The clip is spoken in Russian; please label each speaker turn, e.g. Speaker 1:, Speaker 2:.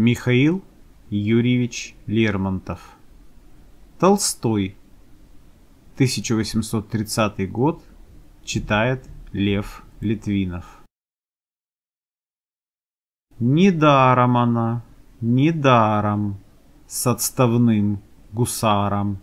Speaker 1: Михаил Юрьевич Лермонтов. Толстой. 1830 год. Читает Лев Литвинов. Недаром она, недаром, с отставным гусаром